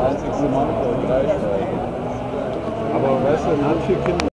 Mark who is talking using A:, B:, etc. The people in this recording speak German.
A: einzigste Mann, der gleich war. Aber weißt du, manche Kinder